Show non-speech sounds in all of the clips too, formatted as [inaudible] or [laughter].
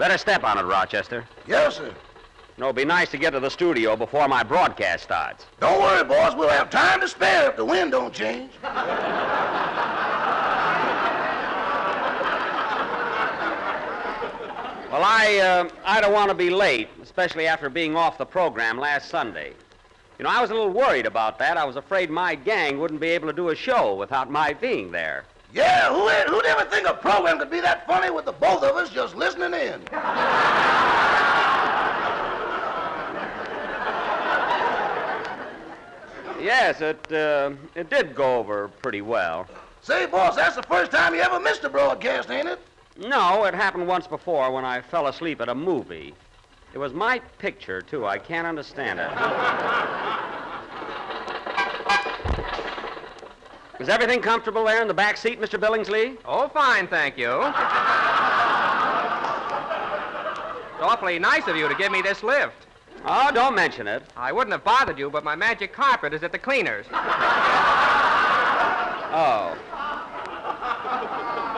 Better step on it, Rochester. Yes, sir. No, it'd be nice to get to the studio before my broadcast starts. Don't worry, boss. We'll have time to spare if the wind don't change. Well, I, uh, I don't want to be late, especially after being off the program last Sunday. You know, I was a little worried about that. I was afraid my gang wouldn't be able to do a show without my being there. Yeah, who, who'd ever think a program could be that funny with the both of us just listening in? Yes, it, uh, it did go over pretty well. Say, boss, that's the first time you ever missed a broadcast, ain't it? No, it happened once before when I fell asleep at a movie. It was my picture, too. I can't understand it. [laughs] Is everything comfortable there in the back seat, Mr. Billingsley? Oh, fine, thank you. it's awfully nice of you to give me this lift. Oh, don't mention it. I wouldn't have bothered you, but my magic carpet is at the cleaners. Oh.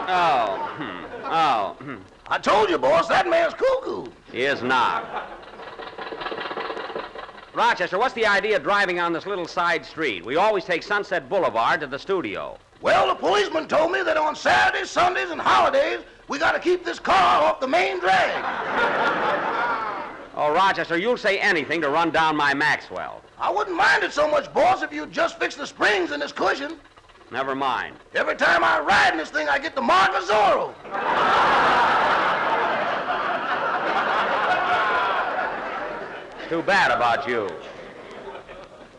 Oh. Hmm. Oh. Hmm. I told you, boss, that man's cuckoo. He is not. Rochester, what's the idea of driving on this little side street? We always take Sunset Boulevard to the studio. Well, the policeman told me that on Saturdays, Sundays, and holidays, we got to keep this car off the main drag. Oh, Rochester, you'll say anything to run down my Maxwell. I wouldn't mind it so much, boss, if you'd just fix the springs in this cushion. Never mind. Every time I ride in this thing, I get the mark of Zorro. Too bad about you.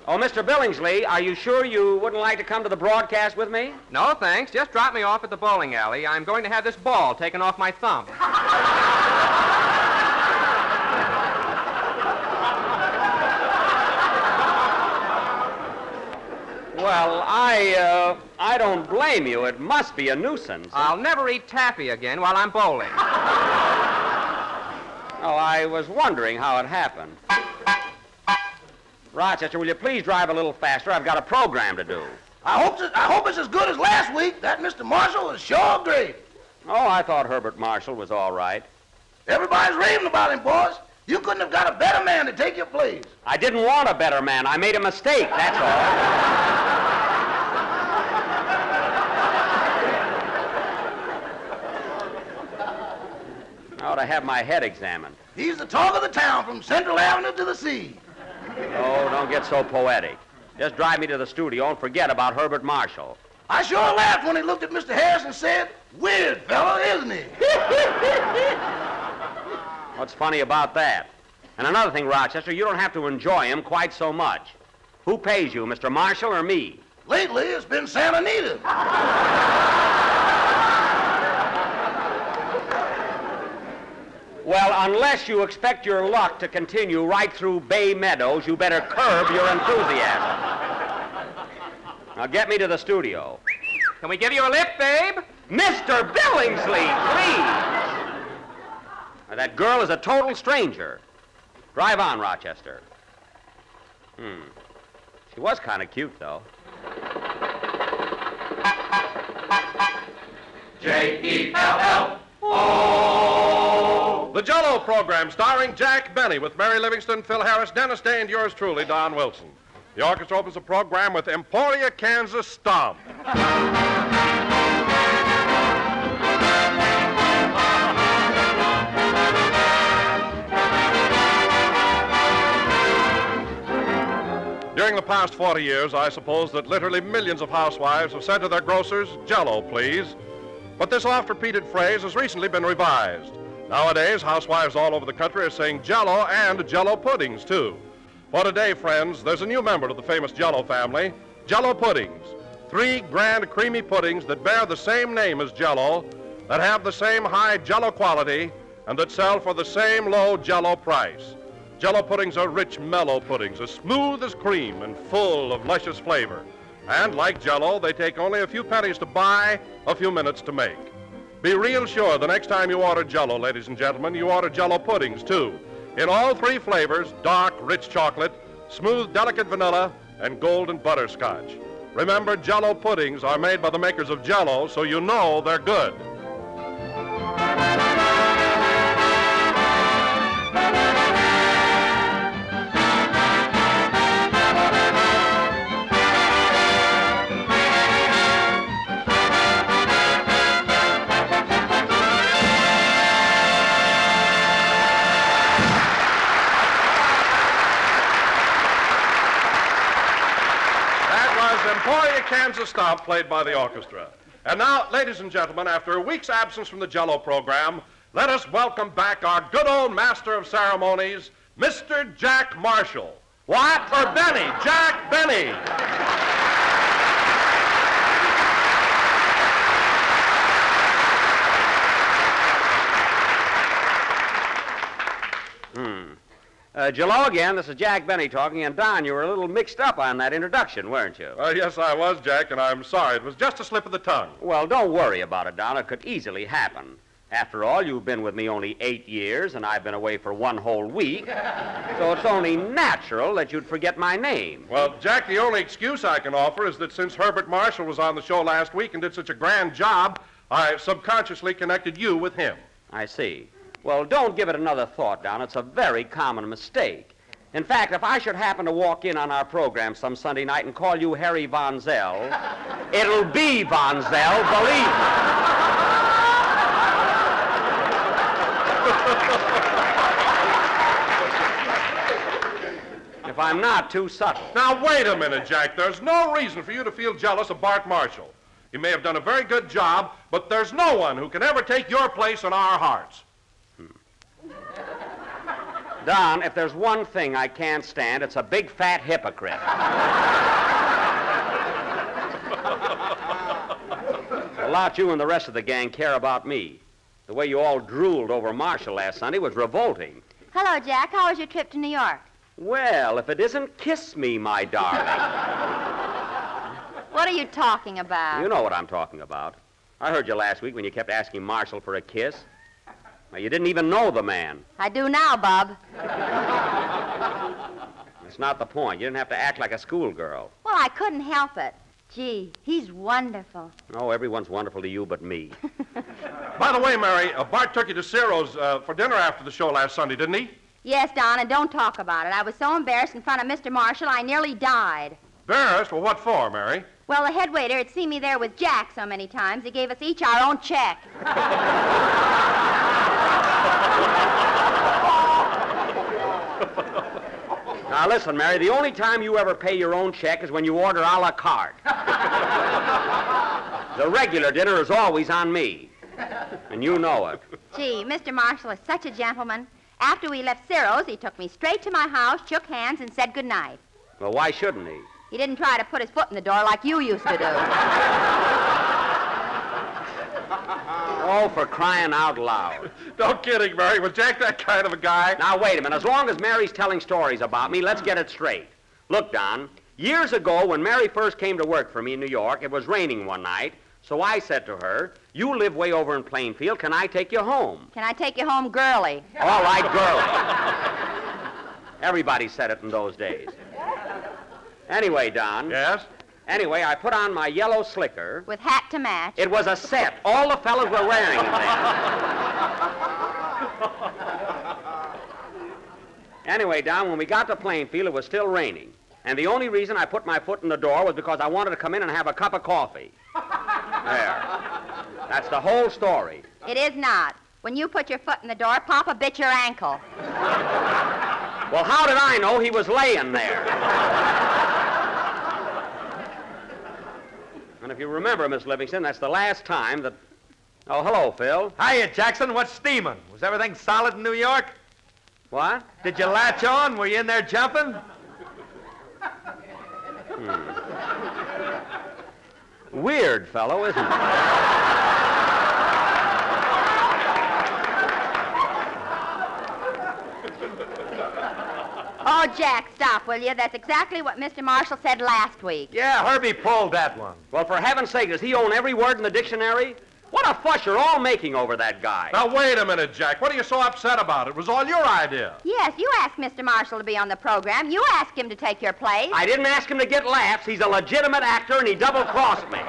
Oh, Mr. Billingsley, are you sure you wouldn't like to come to the broadcast with me? No, thanks. Just drop me off at the bowling alley. I'm going to have this ball taken off my thumb. Well, I, uh, I don't blame you. It must be a nuisance. I'll never eat taffy again while I'm bowling. Oh, I was wondering how it happened. Rochester, will you please drive a little faster? I've got a program to do. I hope, it's, I hope it's as good as last week. That Mr. Marshall is sure great. Oh, I thought Herbert Marshall was all right. Everybody's raving about him, boss. You couldn't have got a better man to take your place. I didn't want a better man. I made a mistake, that's all. I ought to have my head examined. He's the talk of the town from Central Avenue to the sea. Oh, don't get so poetic. Just drive me to the studio and forget about Herbert Marshall. I sure laughed when he looked at Mr. Harris and said, Weird fellow, isn't he? [laughs] What's funny about that? And another thing, Rochester, you don't have to enjoy him quite so much. Who pays you, Mr. Marshall or me? Lately, it's been Santa Anita. [laughs] Well, unless you expect your luck to continue right through Bay Meadows, you better curb your enthusiasm. Now get me to the studio. Can we give you a lift, babe? Mr. Billingsley, please! Now, that girl is a total stranger. Drive on, Rochester. Hmm. She was kind of cute, though. The Jello program starring Jack Benny with Mary Livingstone, Phil Harris, Dennis Day, and yours truly, Don Wilson. The orchestra opens the program with Emporia, Kansas Stomp. During the past 40 years, I suppose that literally millions of housewives have said to their grocers, Jello, please. But this oft repeated phrase has recently been revised. Nowadays, housewives all over the country are saying Jello and Jello puddings, too. For today, friends, there's a new member to the famous Jello family Jello puddings. Three grand creamy puddings that bear the same name as Jello, that have the same high Jello quality, and that sell for the same low Jello price. Jello puddings are rich, mellow puddings, as smooth as cream and full of luscious flavor. And like Jello, they take only a few pennies to buy, a few minutes to make. Be real sure the next time you order Jello, ladies and gentlemen, you order Jello puddings too. In all three flavors dark, rich chocolate, smooth, delicate vanilla, and golden butterscotch. Remember, Jello puddings are made by the makers of Jello, so you know they're good. Kansas Stomp, played by the orchestra. And now, ladies and gentlemen, after a week's absence from the Jello program, let us welcome back our good old master of ceremonies, Mr. Jack Marshall. What? Or Benny, Jack Benny. Uh, again, this is Jack Benny talking, and Don, you were a little mixed up on that introduction, weren't you? Uh, yes, I was, Jack, and I'm sorry. It was just a slip of the tongue. Well, don't worry about it, Don. It could easily happen. After all, you've been with me only eight years, and I've been away for one whole week. so it's only natural that you'd forget my name. Well, Jack, the only excuse I can offer is that since Herbert Marshall was on the show last week and did such a grand job, I subconsciously connected you with him. I see. Well, don't give it another thought, Don. It's a very common mistake. In fact, if I should happen to walk in on our program some Sunday night and call you Harry Von Zell, [laughs] it'll be Von Zell, believe me. [laughs] if I'm not too subtle. Now, wait a minute, Jack. There's no reason for you to feel jealous of Bart Marshall. He may have done a very good job, but there's no one who can ever take your place in our hearts. Don, if there's one thing I can't stand, it's a big fat hypocrite. a lot you and the rest of the gang care about me. The way you all drooled over Marshall last Sunday was revolting. Hello, Jack. How was your trip to New York? Well, if it isn't kiss me, my darling. What are you talking about? you know what I'm talking about. I heard you last week when you kept asking Marshall for a kiss. Now, you didn't even know the man. I do now, Bub. That's not the point. You didn't have to act like a schoolgirl. Well, I couldn't help it. Gee, he's wonderful. Oh, everyone's wonderful to you but me. [laughs] By the way, Mary, uh, Bart took you to Ciro's uh, for dinner after the show last Sunday, didn't he? Yes, Don, and don't talk about it. I was so embarrassed in front of Mr. Marshall, I nearly died. Embarrassed? Well, what for, Mary? Well, the head waiter had seen me there with Jack so many times, he gave us each our own check. [laughs] Now, listen, Mary, the only time you ever pay your own check is when you order a la carte. [laughs] the regular dinner is always on me. And you know it. Gee, Mr. Marshall is such a gentleman. After we left Ciro's, he took me straight to my house, shook hands, and said good night. Well, why shouldn't he? He didn't try to put his foot in the door like you used to do. [laughs] Oh, for crying out loud. [laughs] No kidding, Mary. Was Jack that kind of a guy? Now, wait a minute. As long as Mary's telling stories about me, let's get it straight. Look, Don, years ago when Mary first came to work for me in New York, it was raining one night, so I said to her, You live way over in Plainfield. Can I take you home? Can I take you home girly? All right, girl. Everybody said it in those days. Anyway, Don. Yes? Anyway, I put on my yellow slicker. With hat to match. It was a set. All the fellas were wearing it anyway, Don, when we got to Plainfield, it was still raining. And the only reason I put my foot in the door was because I wanted to come in and have a cup of coffee. There. That's the whole story. It is not. When you put your foot in the door, Papa bit your ankle. Well, how did I know he was laying there? and if you remember, Miss Livingstone, that's the last time that. Oh, hello, Phil. Hiya, Jackson. What's steaming? Was everything solid in New York? What? Did you latch on? Were you in there jumping? Hmm. Weird fellow, isn't he? Oh, Jack, stop, will you? That's exactly what Mr. Marshall said last week. Yeah, Herbie pulled that one. Well, for heaven's sake, does he own every word in the dictionary? What a fuss you're all making over that guy. Now, wait a minute, Jack. What are you so upset about? It was all your idea. Yes, you asked Mr. Marshall to be on the program. You asked him to take your place. I didn't ask him to get laughs. He's a legitimate actor, and he double-crossed me.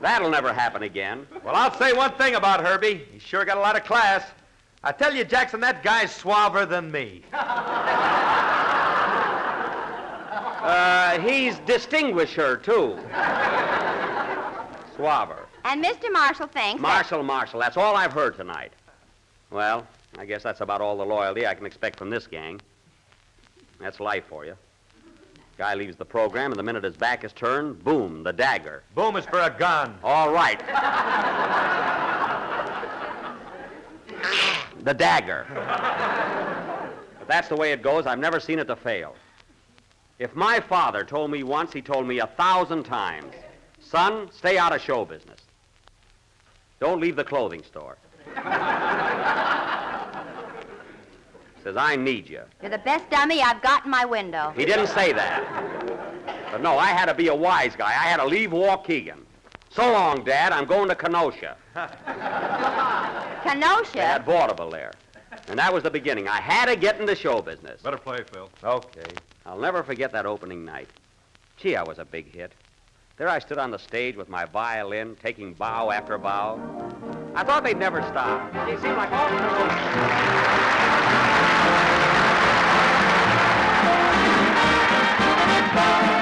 That'll never happen again. Well, I'll say one thing about Herbie. He's sure got a lot of class. I tell you, Jackson, that guy's suaver than me. [laughs] Uh, he's distinguisher, too. Suaver. And Mr. Marshall thinks that- Marshall, Marshall. That's all I've heard tonight. Well, I guess that's about all the loyalty I can expect from this gang. That's life for you. Guy leaves the program, and the minute his back is turned, boom, the dagger. Boom is for a gun. All right. [laughs] the dagger. But that's the way it goes. I've never seen it to fail. If my father told me once, he told me a thousand times, son, stay out of show business. Don't leave the clothing store. Says, I need you. You're the best dummy I've got in my window. He didn't say that. But no, I had to be a wise guy. I had to leave Waukegan. So long, Dad. I'm going to Kenosha. [laughs] They Kenosha. had vaudeville there. And that was the beginning. I had to get into show business. Better play, Phil. Okay. I'll never forget that opening night. Gee, I was a big hit. There I stood on the stage with my violin, taking bow after bow. I thought they'd never stop. It seemed like all And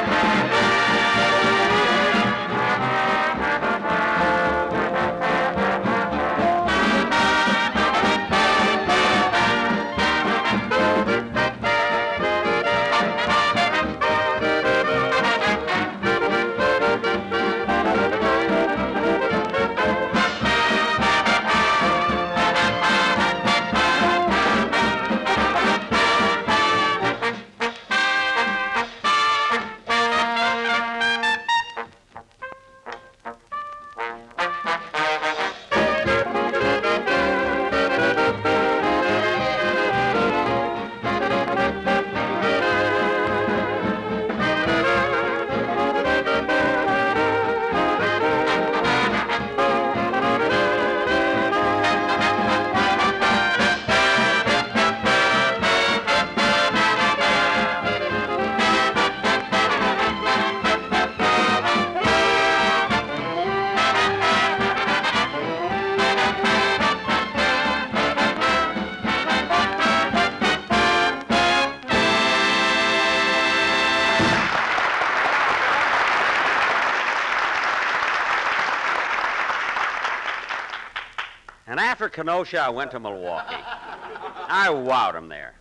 Kenosha, I went to Milwaukee. [laughs] I wowed 'em there.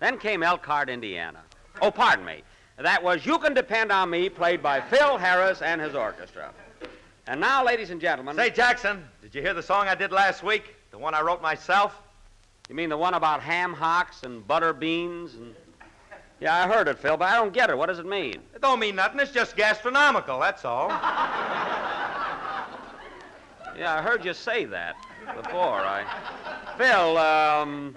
Then came Elkhart, Indiana. Oh, pardon me. That was You Can Depend on Me, played by Phil Harris and his orchestra. And now, ladies and gentlemen. Say, Jackson, did you hear the song I did last week? The one I wrote myself? You mean the one about ham hocks and butter beans and. Yeah, I heard it, Phil, but I don't get it. What does it mean? It don't mean nothing. It's just gastronomical, that's all. [laughs] Yeah, I heard you say that before. I. Phil, um.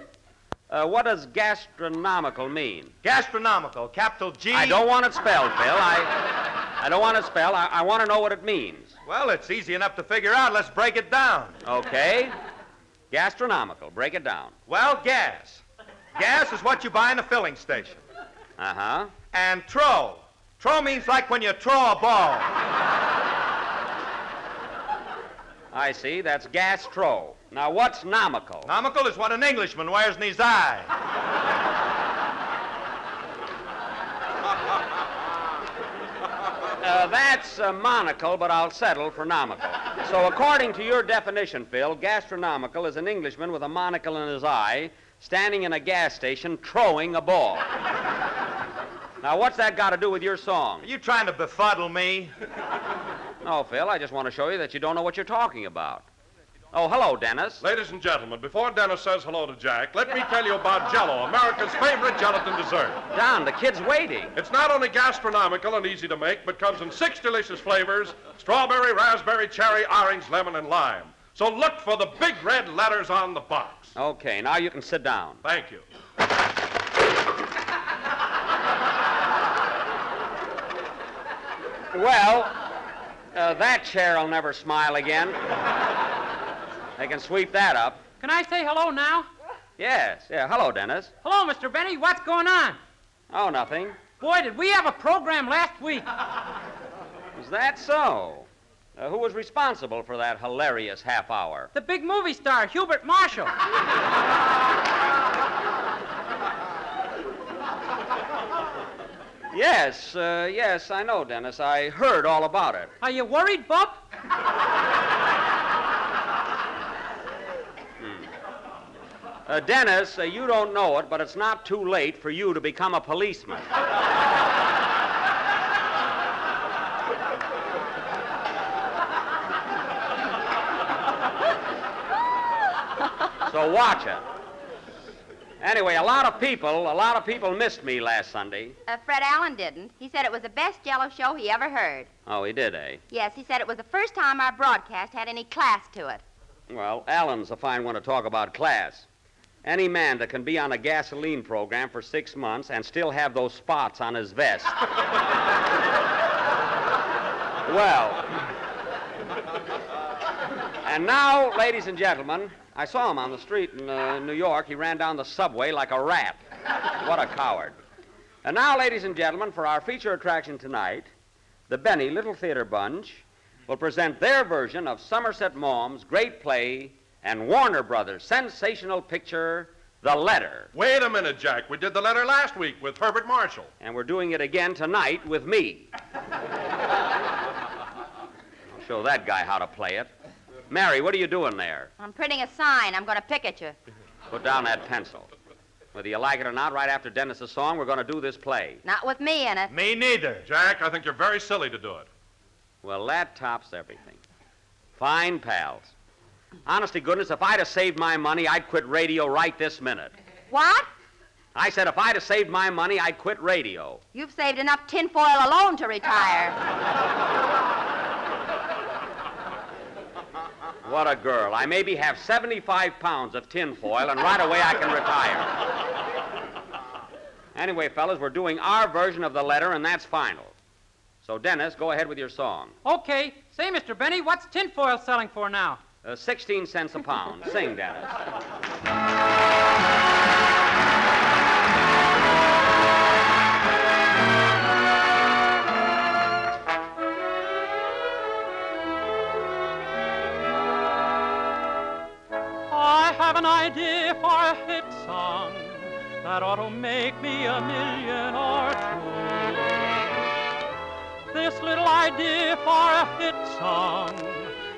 Uh, what does gastronomical mean? gastronomical, capital G. I don't want it spelled, Phil. I, I don't want it spelled. I, I want to know what it means. Well, it's easy enough to figure out. Let's break it down. Okay? Gastronomical. Break it down. Well, gas. Gas is what you buy in a filling station. Uh huh. And tro. Tro means like when you throw a ball. I see. That's gastro. Now, what's nomical? Nomical is what an Englishman wears in his eye. [laughs] Uh, that's uh, monocle, but I'll settle for nomical. So, according to your definition, Phil, gastronomical is an Englishman with a monocle in his eye standing in a gas station throwing a ball. now, what's that got to do with your song? Are you trying to befuddle me? No, Phil, I just want to show you that you don't know what you're talking about. Oh, hello, Dennis. Ladies and gentlemen, before Dennis says hello to Jack, let me tell you about Jello, America's favorite gelatin dessert. Don, the kid's waiting. It's not only gastronomical and easy to make, but comes in six delicious flavors strawberry, raspberry, cherry, orange, lemon, and lime. So look for the big red letters on the box. Okay, now you can sit down. Thank you. Well, uh, that chair'll never smile again. They can sweep that up. Can I say hello now? Yes, yeah. Hello, Dennis. Hello, Mr. Benny. What's going on? Oh, nothing. Boy, did we have a program last week. Is that so? Uh, who was responsible for that hilarious half hour? The big movie star, Hubert Marshall. Yes, uh, yes, I know, Dennis. I heard all about it. Are you worried, Bob? hmm. uh, Dennis, uh, you don't know it, but it's not too late for you to become a policeman. so watch it. Anyway, a lot of people, a lot of people missed me last Sunday. Uh, Fred Allen didn't. He said it was the best Jello show he ever heard. Oh, he did, eh? Yes, he said it was the first time our broadcast had any class to it. Well, Allen's a fine one to talk about class. Any man that can be on a gasoline program for six months and still have those spots on his vest. [laughs] well. And now, ladies and gentlemen, I saw him on the street in uh, New York. He ran down the subway like a rat. What a coward. And now, ladies and gentlemen, for our feature attraction tonight, the Benny Little Theater Bunch will present their version of Somerset Maugham's great play and Warner Brothers' sensational picture, The Letter. Wait a minute, Jack. We did the letter last week with Herbert Marshall. And we're doing it again tonight with me. [laughs] I'll show that guy how to play it. Mary, what are you doing there? I'm printing a sign. I'm going to pick at you. Put down that pencil. Whether you like it or not, right after Dennis's song, we're going to do this play. Not with me in it. Me neither. Jack, I think you're very silly to do it. Well, that tops everything. Fine pals. Honest to goodness, if I'd have saved my money, I'd quit radio right this minute. What? I said if I'd have saved my money, I'd quit radio. You've saved enough tinfoil alone to retire. [laughs] What a girl. I maybe have 75 pounds of tinfoil, and right away I can retire. Anyway, fellas, we're doing our version of the letter, and that's final. So, Dennis, go ahead with your song. Okay. Say, Mr. Benny, what's tinfoil selling for now? Uh, 16 cents a pound. Sing, Dennis. An idea for a hit song that ought to make me a million or two. This little idea for a hit song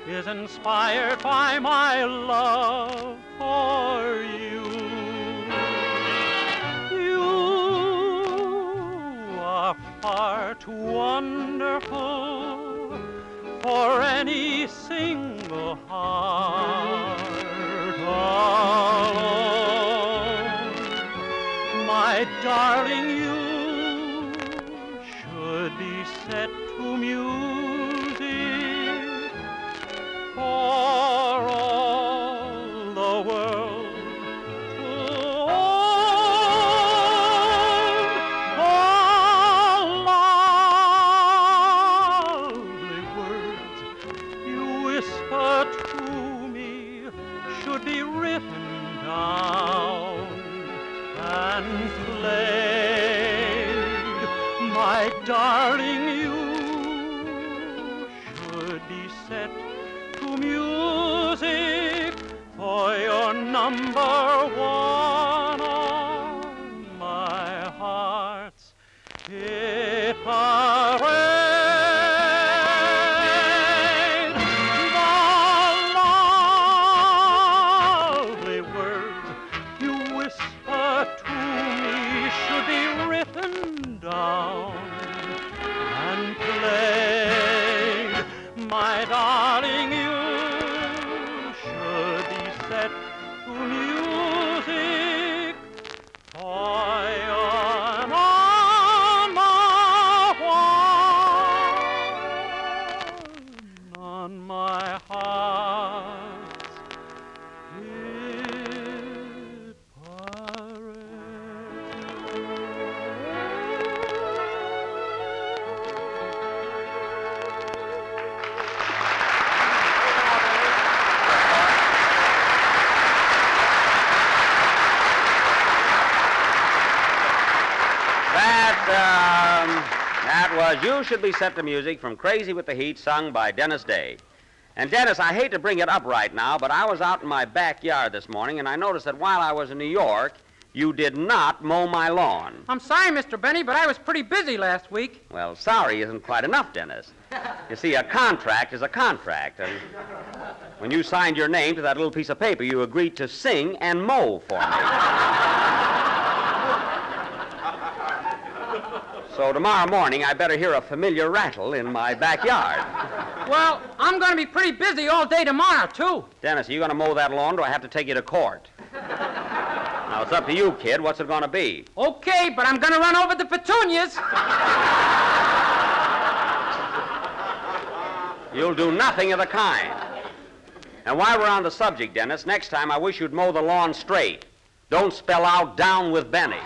is inspired by my love for you. You are far too wonderful for any single darling, You Should Be Set to Music from Crazy with the Heat, sung by Dennis Day. And Dennis, I hate to bring it up right now, but I was out in my backyard this morning and I noticed that while I was in New York, you did not mow my lawn. I'm sorry, Mr. Benny, but I was pretty busy last week. Well, sorry isn't quite enough, Dennis. [laughs] You see, a contract is a contract, and when you signed your name to that little piece of paper, you agreed to sing and mow for me. [laughs] So tomorrow morning, I better hear a familiar rattle in my backyard. Well, I'm going to be pretty busy all day tomorrow, too. Dennis, are you going to mow that lawn, or do I have to take you to court? now, it's up to you, kid. What's it going to be? Okay, but I'm going to run over the petunias. You'll do nothing of the kind. And while we're on the subject, Dennis, next time I wish you'd mow the lawn straight. Don't spell out down with Benny.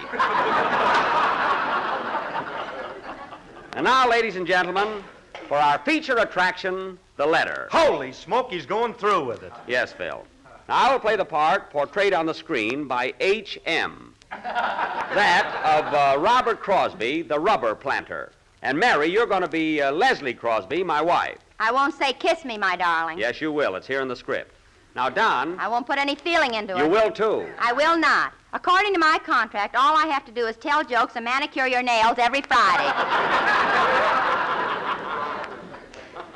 And now, ladies and gentlemen, for our feature attraction, the letter. Holy smoke, he's going through with it. Yes, Phil. Now, I will play the part portrayed on the screen by H.M. that of uh, Robert Crosbie, the rubber planter. And Mary, you're going to be uh, Leslie Crosbie, my wife. I won't say kiss me, my darling. Yes, you will. It's here in the script. Now, Don, I won't put any feeling into it. you will too. I will not. According to my contract, all I have to do is tell jokes and manicure your nails every Friday. [laughs]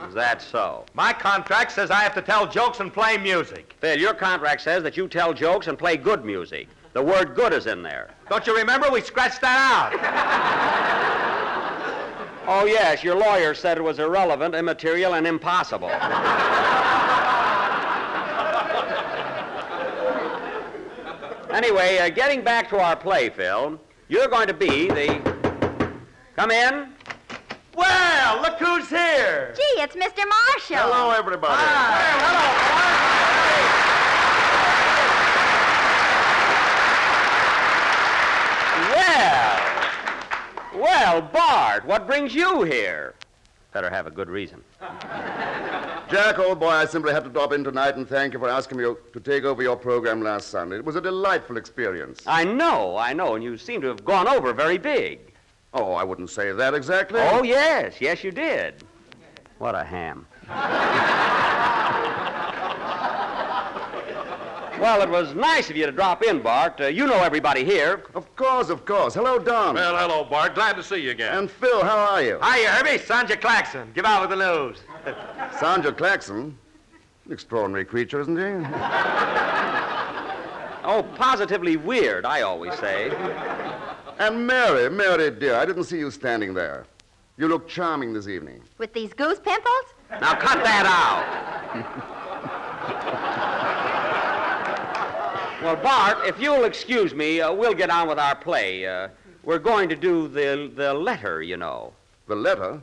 Is that so? My contract says I have to tell jokes and play music. Phil, your contract says that you tell jokes and play good music. The word good is in there. Don't you remember? We scratched that out. [laughs] Oh, yes, your lawyer said it was irrelevant, immaterial, and impossible. [laughs] anyway, uh, getting back to our play, Phil, you're going to be the. Come in. well, look who's here. Gee, it's Mr. Marshall. Hello, everybody. Well, well, Bart, what brings you here? Better have a good reason. [laughs] Jack, old boy, I simply had to drop in tonight and thank you for asking me to take over your program last Sunday. It was a delightful experience. I know, I know, and you seem to have gone over very big. Oh, I wouldn't say that exactly. Oh, yes, yes, you did. What a ham. [laughs] well, it was nice of you to drop in, Bart. Uh, you know everybody here. Of course, of course. Hello, Don. Well, hello, Bart. Glad to see you again. and Phil, how are you? Hiya, Herbie. Sandra Claxon. Give out with the news. [laughs] Sandra Claxon. An extraordinary creature, isn't he? [laughs] Oh, positively weird, I always say. And Mary, Mary, dear, I didn't see you standing there. You look charming this evening. With these goose pimples? Now cut that out. [laughs] well, Bart, if you'll excuse me, uh, we'll get on with our play. Uh, we're going to do the, the letter, you know. The letter?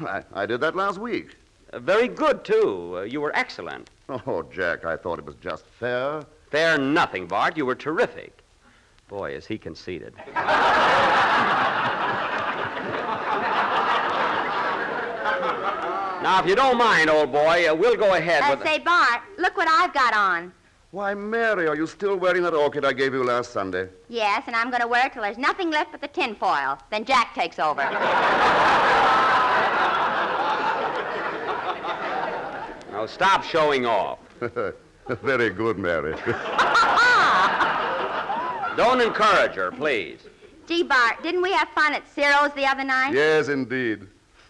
I, I did that last week. Uh, very good, too. Uh, you were excellent. Oh, Jack, I thought it was just fair. Fair nothing, Bart. You were terrific. Boy, is he conceited. [laughs] now, if you don't mind, old boy, uh, we'll go ahead Uh, with. say, Bart, look what I've got on. Why, Mary, are you still wearing that orchid I gave you last Sunday? Yes, and I'm going to wear it till there's nothing left but the tinfoil. Then Jack takes over. Now, stop showing off. [laughs] Very good, Mary. [laughs] Don't encourage her, please. Gee, Bart, didn't we have fun at Ciro's the other night? yes, indeed.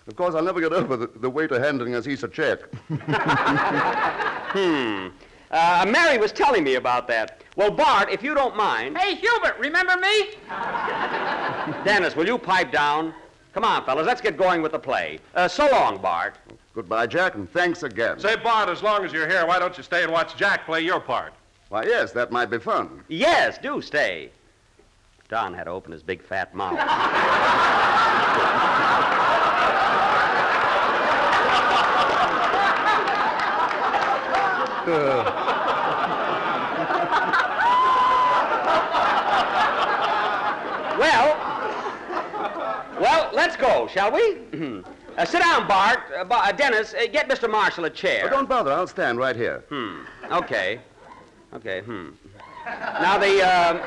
Of course, I'll never get over the, the waiter handing us each a check. [laughs] Hmm. Uh, Mary was telling me about that. Well, Bart, if you don't mind. Hey, Hubert, remember me? [laughs] Dennis, will you pipe down? Come on, fellas, let's get going with the play. Uh, so long, Bart. Goodbye, Jack, and thanks again. Say, Bart, as long as you're here, why don't you stay and watch Jack play your part? Why, yes, that might be fun. Yes, do stay. Don had to open his big fat mouth. [laughs] [laughs] well, well, let's go, shall we? [clears throat] uh, sit down, Bart. Uh, uh, Dennis, uh, get Mr. Marshall a chair. Oh, don't bother, I'll stand right here. Hmm. Okay. Okay. Hmm. Now the uh,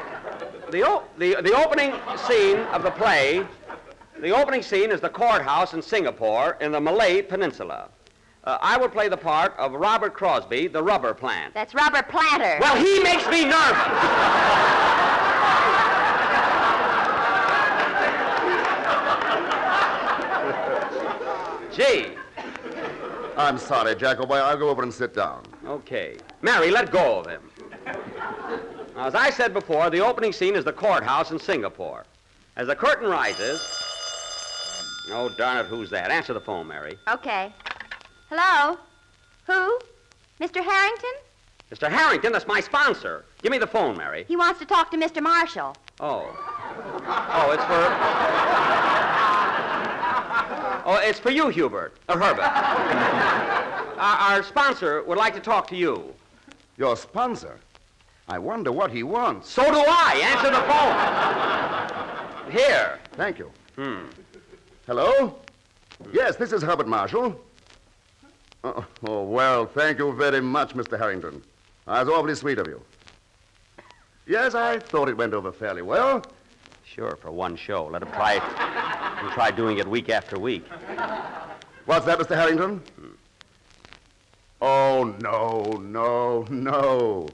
the, o- the the opening scene of the play, the opening scene is the courthouse in Singapore in the Malay Peninsula. Uh, I will play the part of Robert Crosbie, the rubber plant. That's Robert Planter. Well, he makes me nervous. Gee. I'm sorry, Jack, oh boy, I'll go over and sit down. Okay. Mary, let go of him. Now, as I said before, the opening scene is the courthouse in Singapore. As the curtain rises, Oh, darn it, who's that? Answer the phone, Mary. Okay. Hello? Who? Mr. Harrington? Mr. Harrington, that's my sponsor. Give me the phone, Mary. He wants to talk to Mr. Marshall. Oh. Oh, it's for. Oh, it's for you, Hubert. Or Herbert. our, our sponsor would like to talk to you. Your sponsor? I wonder what he wants. So do I. Answer the phone. Here. Thank you. Hmm. Hello? Yes, this is Herbert Marshall. Oh, oh, well, thank you very much, Mr. Harrington. That's awfully sweet of you. Yes, I thought it went over fairly well. Sure, for one show. Let him try him try doing it week after week. What's that, Mr. Harrington? Oh, no, no, no.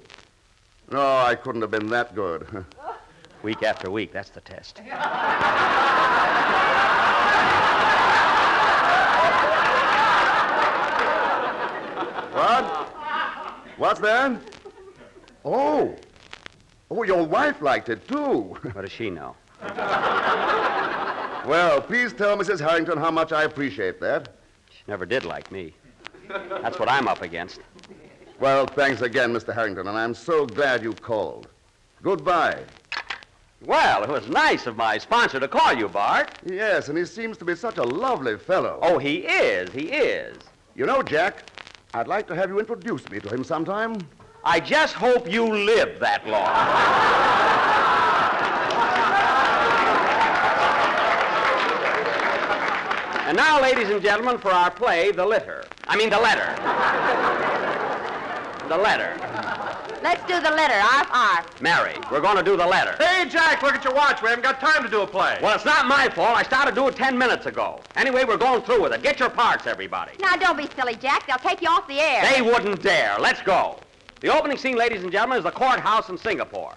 No, I couldn't have been that good. [laughs] Week after week, that's the test. [laughs] What? What's that? Oh. Oh, your wife liked it, too. What does she know? [laughs] well, please tell Mrs. Harrington how much I appreciate that. She never did like me. That's what I'm up against. Well, thanks again, Mr. Harrington, and I'm so glad you called. Goodbye. Well, it was nice of my sponsor to call you, Bart. Yes, and he seems to be such a lovely fellow. Oh, he is. He is. You know, Jack, I'd like to have you introduce me to him sometime. I just hope you live that long. and now, ladies and gentlemen, for our play, The Litter. I mean, The Letter. the Letter. Let's do the letter. Arf, arf. Mary, we're going to do The Letter. Hey, Jack, look at your watch. We haven't got time to do a play. Well, it's not my fault. I started doing it ten minutes ago. Anyway, we're going through with it. Get your parts, everybody. Now, don't be silly, Jack. They'll take you off the air. They wouldn't dare. Let's go. The opening scene, ladies and gentlemen, is the courthouse in Singapore.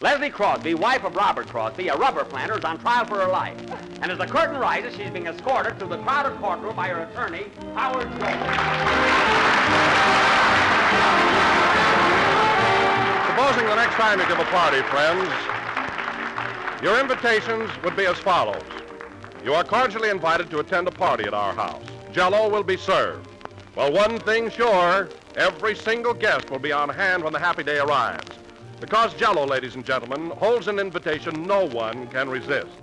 Leslie Crosbie, wife of Robert Crosbie, a rubber planter, is on trial for her life. And as the curtain rises, she's being escorted through the crowded courtroom by her attorney, Howard Jones. Supposing the next time you give a party, friends, your invitations would be as follows. You are cordially invited to attend a party at our house. Jello will be served. Well, one thing sure, every single guest will be on hand when the happy day arrives. Because Jello, ladies and gentlemen, holds an invitation no one can resist.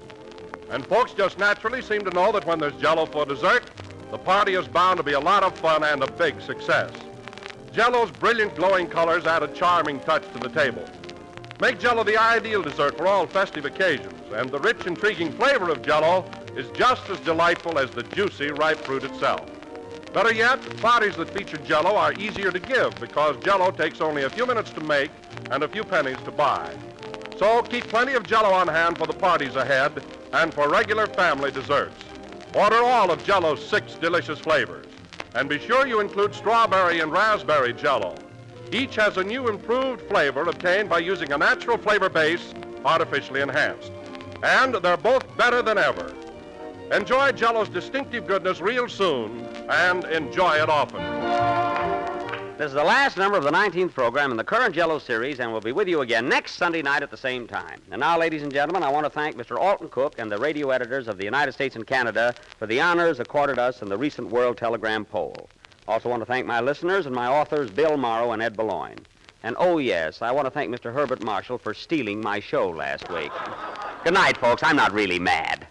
And folks just naturally seem to know that when there's Jello for dessert, the party is bound to be a lot of fun and a big success. Jello's brilliant glowing colors add a charming touch to the table. Make Jello the ideal dessert for all festive occasions, and the rich, intriguing flavor of Jello is just as delightful as the juicy, ripe fruit itself. Better yet, parties that feature Jello are easier to give because Jello takes only a few minutes to make and a few pennies to buy. So keep plenty of Jello on hand for the parties ahead and for regular family desserts. Order all of Jello's six delicious flavors. And be sure you include strawberry and raspberry Jello. Each has a new improved flavor obtained by using a natural flavor base artificially enhanced. And they're both better than ever. Enjoy Jello's distinctive goodness real soon and enjoy it often. This is the last number of the 19th program in the current Jello series, and we'll be with you again next Sunday night at the same time. And now, ladies and gentlemen, I want to thank Mr. Alton Cook and the radio editors of the United States and Canada for the honors accorded us in the recent World Telegram poll. Also want to thank my listeners and my authors, Bill Morrow and Ed Beloin. And oh, yes, I want to thank Mr. Herbert Marshall for stealing my show last week. Good night, folks. I'm not really mad.